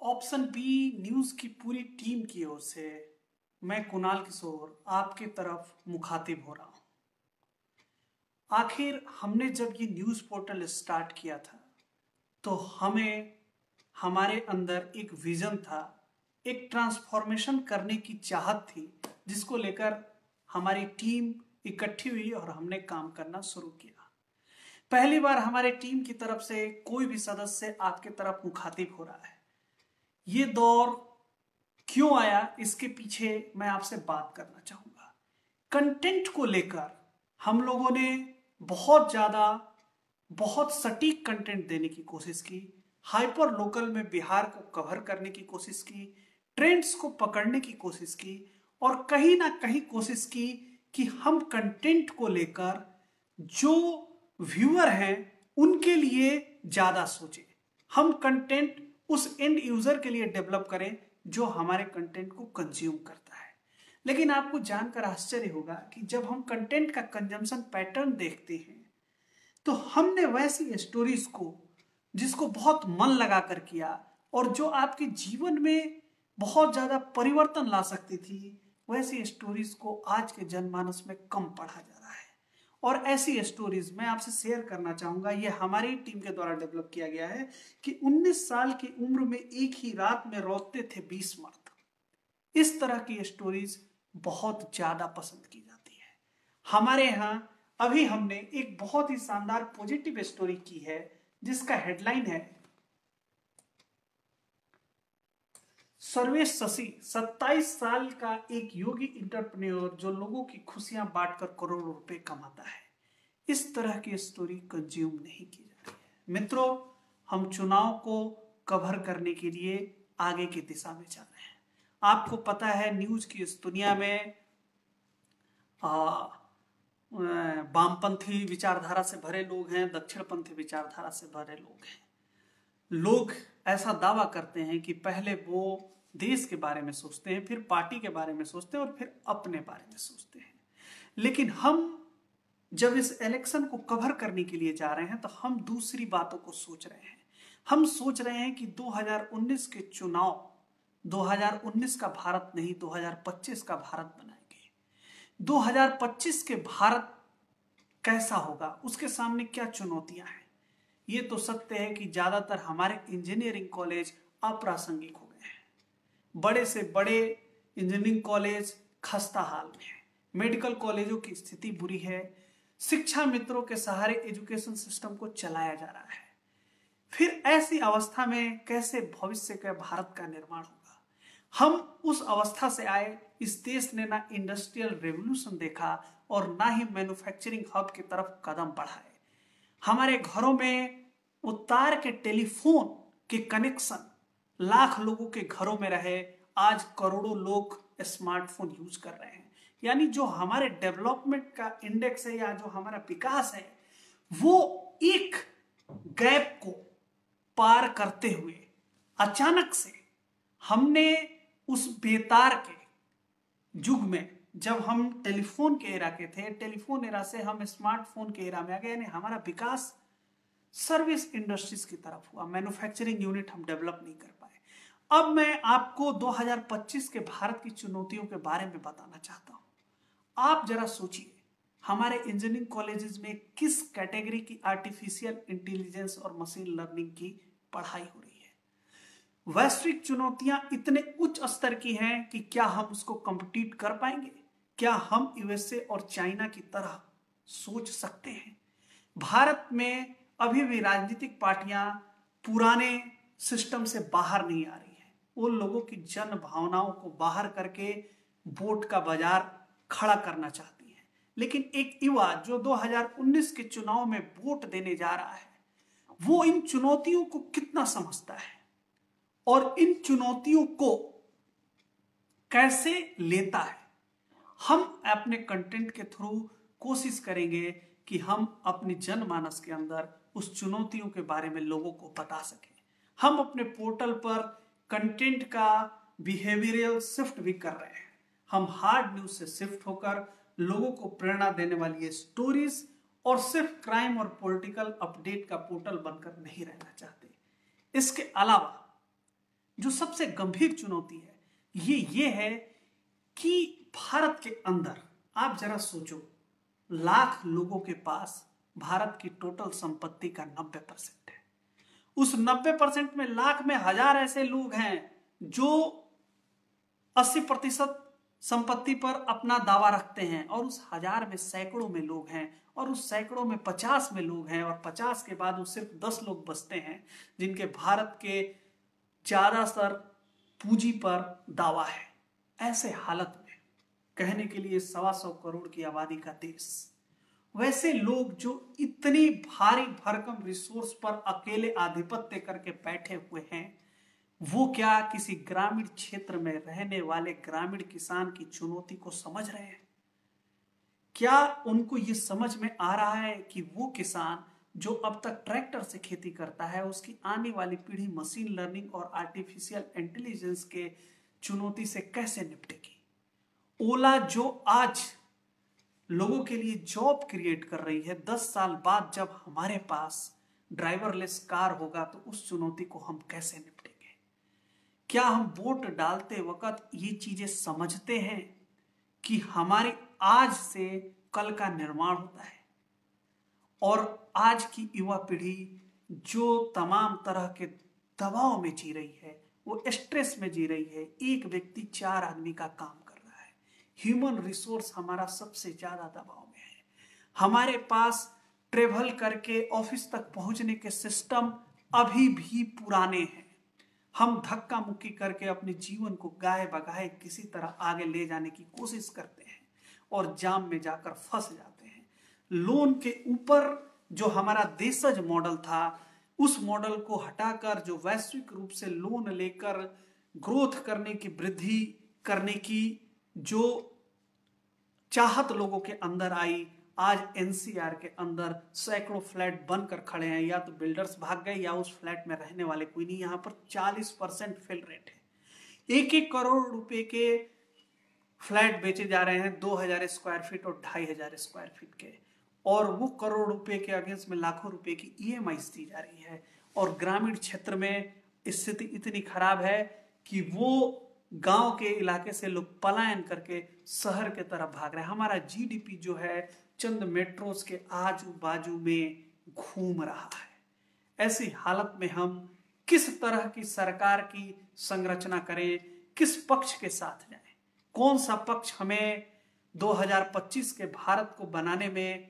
Option B, news की पूरी team की ओर से मैं कुणाल किशोर आपके तरफ़ मुखातिब हो रहा हूँ। आखिर हमने जब ये न्यूज़ पोर्टल स्टार्ट किया था तो हमें हमारे अंदर एक विजन था, एक ट्रांसफॉर्मेशन करने की चाहत थी, जिसको लेकर हमारी टीम इकट्ठी हुई और हमने काम करना शुरू किया। पहली बार हमारे टीम की तरफ़ से कोई भी सदस्य आपके तरफ़ मुखातिब हो रहा है। ये दौर क्यों आया, इसके पीछे मैं आपसे बात करना चाहूँगा। कंटेंट को लेकर हम लोगों ने बहुत ज़्यादा, बहुत सटीक कंटेंट देने की कोशिश की। हाइपर लोकल में बिहार को कवर करने की कोशिश की ट्रेंड्स को पकड़ने की कोशिश की और कहीं ना कहीं कोशिश की कि हम कंटेंट को लेकर जो व्यूअर हैं, उनके लिए ज़्यादा सोचें। हम कंटेंट उस एंड यूज़र के लिए डेवलप करें जो हमारे कंटेंट को कंज्यूम करता है। लेकिन आपको जानकर आश्चर्य होगा कि जब हम कंटेंट का कंजम्पशन पैटर्न देखते हैं तो हमने वैसी स्टोरीज को, जिसको बहुत मन लगा कर किया और जो आपके जीवन में बहुत ज़्यादा परिवर्तन ला सकती थी, वैसी स्टोरीज को आज के जनमानस में कम पढ़ा जा रहा है। और ऐसी स्टोरीज मैं आपसे शेयर करना चाहूँगा। ये हमारी टीम के द्वारा डेवलप किया गया है कि 19 साल की उम्र में एक ही रात में रोते थे 20 मर्द। इस तरह की स्टोरीज बहुत ज़्यादा पसंद की जाती है। हमारे यहाँ अभी हमने एक बहुत ही शानदार पॉजिटिव स्टोरी की है, जिसका हेडलाइन है सर्वेश शशि 27 साल का एक योगी इंटरप्रेन्योर जो लोगों की खुशियाँ बांटकर करोड़ों रुपए कमाता है। इस तरह की स्टोरी कंज्यूम नहीं की जा रही है। मित्रों, हम चुनाव को कवर करने के लिए आगे की दिशा में चल रहे हैं। आपको पता है न्यूज़ की इस दुनिया में वामपंथी विचारधारा से भरे लोग हैं, दक्षिणपंथी विचारधारा से भरे लोग हैं। लोग ऐसा दावा करते हैं कि पहले वो देश के बारे में सोचते हैं, फिर पार्टी के बारे में सोचते हैं और फिर अपने बारे में सोचते हैं। लेकिन हम जब इस इलेक्शन को कवर करने के लिए जा रहे हैं तो हम दूसरी बातों को सोच रहे हैं। हम सोच रहे हैं कि 2019 के चुनाव 2019 का भारत नहीं 2025 का भारत बनाएँगे। 2025 के भारत कैसा होगा, उसके सामने क्या चुनौतियाँ हैं? ये तो सत्य है कि ज़्यादातर हमारे इंजीनियरिंग कॉलेज अप्रासंगिक हो बड़े से बड़े इंजीनियरिंग कॉलेज खस्ता हाल में है। मेडिकल कॉलेजों की स्थिति बुरी है। शिक्षा मित्रों के सहारे एजुकेशन सिस्टम को चलाया जा रहा है। फिर ऐसी अवस्था में कैसे भविष्य के भारत का निर्माण होगा? हम उस अवस्था से आए। इस देश ने ना इंडस्ट्रियल रेवोल्यूशन देखा और ना ही मैन्युफैक्चरिंग हब की तरफ़ कदम बढ़ाए। हमारे घरों में उतार के टेलीफोन के कनेक्शन लाख लोगों के घरों में रहे, आज करोड़ों लोग स्मार्टफ़ोन यूज़ कर रहे हैं। यानी जो हमारे डेवलपमेंट का इंडेक्स है या जो हमारा विकास है, वो एक गैप को पार करते हुए अचानक से हमने उस बेतार के युग में, जब हम टेलीफोन के एरा के थे टेलीफोन एरा से हम स्मार्टफ़ोन के एरा में आ गए, यानी हमारा विकास सर्विस इंडस्ट्रीज़ की तरफ़ हुआ। मैन्युफैक्चरिंग यूनिट हम डेवलप नहीं कर अब मैं आपको 2025 के भारत की चुनौतियों के बारे में बताना चाहता हूँ। आप जरा सोचिए, हमारे इंजीनियरिंग कॉलेजेस में किस कैटेगरी की आर्टिफिशियल इंटेलिजेंस और मशीन लर्निंग की पढ़ाई हो रही है? वैश्विक चुनौतियाँ इतने उच्च स्तर की हैं कि क्या हम उसको कंपीट कर पाएँगे? क्या हम यूएसए और चाइना की तरह सोच सकते हैं? भारत में अभी भी राजनीतिक पार्टियाँ पुराने सिस्टम से बाहर नहीं आ रही। वो लोगों की जन भावनाओं को बाहर करके वोट का बाज़ार खड़ा करना चाहती है। लेकिन एक युवा जो 2019 के चुनाव में वोट देने जा रहा है, वो इन चुनौतियों को कितना समझता है? और इन चुनौतियों को कैसे लेता है? हम अपने कंटेंट के थ्रू कोशिश करेंगे कि हम अपनी जनमानस के अंदर उस चुनौतियों के बारे में लोगों को बता सकें। हम अपने पोर्टल पर कंटेंट का बिहेवियरल शिफ्ट भी कर रहे हैं। हम हार्ड न्यूज़ से शिफ्ट होकर लोगों को प्रेरणा देने वाली स्टोरीज और सिर्फ़ क्राइम और पॉलिटिकल अपडेट का पोर्टल बनकर नहीं रहना चाहते। इसके अलावा जो सबसे गंभीर चुनौती है, ये ये है कि भारत के अंदर, आप जरा सोचो, लाख लोगों के पास भारत की टोटल संपत्ति का नब्बे परसेंट। उस नब्बे परसेंट में लाख में हज़ार ऐसे लोग हैं जो अस्सी प्रतिशत संपत्ति पर अपना दावा रखते हैं और उस हज़ार में सैकड़ों में लोग हैं और उस सैकड़ों में पचास में लोग हैं और पचास के बाद वो सिर्फ़ दस लोग बसते हैं जिनके भारत के ज़्यादातर पूंजी पर दावा है। ऐसे हालत में कहने के लिए सवा सौ करोड़ की आबादी का देश। वैसे लोग जो इतनी भारी भरकम रिसोर्स पर अकेले आधिपत्य करके बैठे हुए हैं, वो क्या किसी ग्रामीण क्षेत्र में रहने वाले ग्रामीण किसान की चुनौती को समझ रहे हैं? क्या उनको ये समझ में आ रहा है कि वो किसान जो अब तक ट्रैक्टर से खेती करता है, उसकी आने वाली पीढ़ी मशीन लर्निंग और आर्टिफिशियल इंटेलिजेंस के चुनौती से कैसे निपटेगी? ओला जो आज लोगों के लिए जॉब क्रिएट कर रही है। दस साल बाद जब हमारे पास ड्राइवरलेस कार होगा तो उस चुनौती को हम कैसे निपटेंगे? क्या हम वोट डालते वक्त ये चीज़ें समझते हैं कि हमारी आज से कल का निर्माण होता है? और आज की युवा पीढ़ी जो तमाम तरह के दबाव में जी रही है, वो स्ट्रेस में जी रही है। एक व्यक्ति चार आदमी का काम कर ह्यूमन रिसोर्स हमारा सबसे ज़्यादा दबाव में है। हमारे पास ट्रेवल करके ऑफ़िस तक पहुँचने के सिस्टम अभी भी पुराने हैं। हम धक्का मुक्की करके अपने जीवन को गाय बगाए किसी तरह आगे ले जाने की कोशिश करते हैं और जाम में जाकर फंस जाते हैं। लोन के ऊपर जो हमारा देशज मॉडल था, उस मॉडल को हटाकर जो वैश्विक रूप से लोन लेकर ग्रोथ करने की, वृद्धि करने की जो चाहत लोगों के अंदर आई। आज एनसीआर के अंदर सैकड़ों फ्लैट बनकर खड़े हैं। या तो बिल्डर्स भाग गए या उस फ्लैट में रहने वाले कोई नहीं। यहाँ पर 40 परसेंट फिल रेट है। एक एक करोड़ रुपए के फ्लैट बेचे जा रहे हैं दो हज़ार स्क्वायर फीट और ढाई हज़ार स्क्वायर फीट के। और वो करोड़ रुपए के अगेंस्ट में लाखों रुपए की ईएमआई दी जा रही है। और ग्रामीण क्षेत्र में स्थिति इतनी खराब है कि वो गाँव के इलाके से लोग पलायन करके शहर के तरफ़ भाग रहे हैं। हमारा जीडीपी जो है चंद मेट्रोस के आजू बाजू में घूम रहा है। ऐसी हालत में हम किस तरह की सरकार की संरचना करें, किस पक्ष के साथ जाएँ? कौन सा पक्ष हमें 2025 के भारत को बनाने में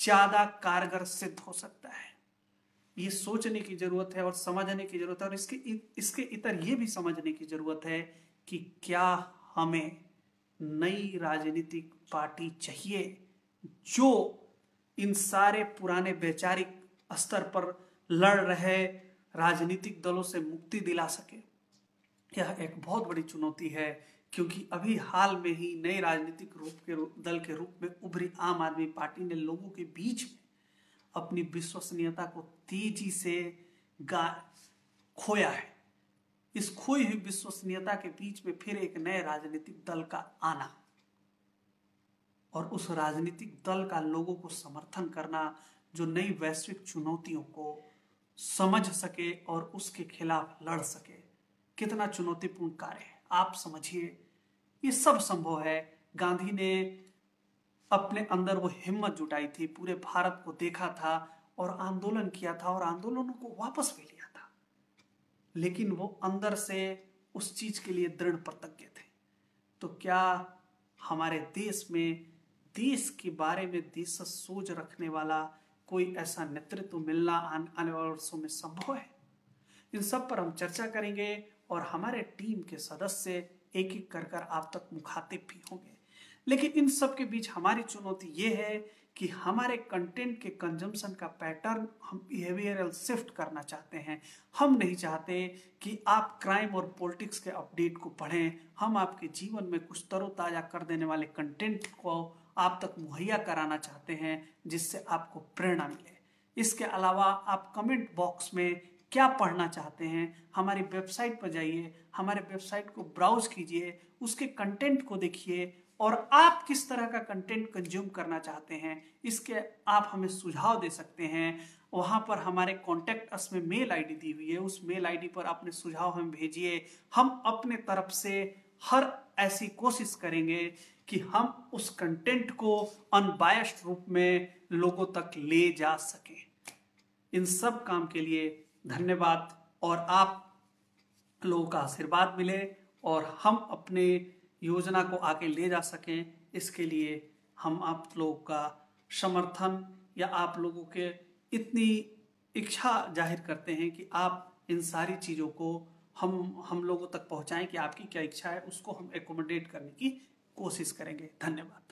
ज़्यादा कारगर सिद्ध हो सकता है? ये सोचने की ज़रूरत है और समझने की ज़रूरत है और इसके इसके इतर ये भी समझने की ज़रूरत है कि क्या हमें नई राजनीतिक पार्टी चाहिए जो इन सारे पुराने वैचारिक स्तर पर लड़ रहे राजनीतिक दलों से मुक्ति दिला सके? यह एक बहुत बड़ी चुनौती है क्योंकि अभी हाल में ही नए राजनीतिक रूप के रूप, दल के रूप में उभरी आम आदमी पार्टी ने लोगों के बीच में अपनी विश्वसनीयता को तेज़ी से गा खोया है। इस खोई हुई विश्वसनीयता के बीच में फिर एक नए राजनीतिक दल का आना और उस राजनीतिक दल का लोगों को समर्थन करना जो नई वैश्विक चुनौतियों को समझ सके और उसके खिलाफ लड़ सके। कितना चुनौतीपूर्ण कार्य है। आप समझिए, ये सब संभव है। गांधी ने अपने अंदर वो हिम्मत जुटाई थी, पूरे भारत को देखा था और आंदोलन किया था और आंदोलनों को वापस भी लिया। लेकिन वो अंदर से उस चीज़ के लिए दृढ़ प्रतिज्ञ थे। तो क्या हमारे देश में, देश के बारे में देश सोच रखने वाला कोई ऐसा नेतृत्व मिलना आने वाले वर्षों में संभव है? इन सब पर हम चर्चा करेंगे और हमारे टीम के सदस्य एक एक कर कर आप तक मुखातिब भी होंगे। लेकिन इन सब के बीच हमारी चुनौती ये है कि हमारे कंटेंट के कंजम्पशन का पैटर्न हम बिहेवियरल शिफ्ट करना चाहते हैं। हम नहीं चाहते कि आप क्राइम और पॉलिटिक्स के अपडेट को पढ़ें। हम आपके जीवन में कुछ तरोताज़ा कर देने वाले कंटेंट को आप तक मुहैया कराना चाहते हैं, जिससे आपको प्रेरणा मिले। इसके अलावा आप कमेंट बॉक्स में क्या पढ़ना चाहते हैं, हमारी वेबसाइट पर जाइए, हमारे वेबसाइट को ब्राउज कीजिए, उसके कंटेंट को देखिए और आप किस तरह का कंटेंट कंज्यूम करना चाहते हैं, इसके आप हमें सुझाव दे सकते हैं। वहाँ पर हमारे कॉन्टेक्ट अस में मेल आईडी दी हुई है, उस मेल आईडी पर अपने सुझाव हमें भेजिए। हम अपने तरफ़ से हर ऐसी कोशिश करेंगे कि हम उस कंटेंट को अनबायस्ड रूप में लोगों तक ले जा सकें। इन सब काम के लिए धन्यवाद, और आप लोगों का आशीर्वाद मिले, और हम अपने योजना को आगे ले जा सकें। इसके लिए हम आप लोगों का समर्थन या आप लोगों के इतनी इच्छा ज़ाहिर करते हैं कि आप इन सारी चीज़ों को हम हम लोगों तक पहुंचाएँ कि आपकी क्या इच्छा है, उसको हम एकोमोडेट करने की कोशिश करेंगे। धन्यवाद।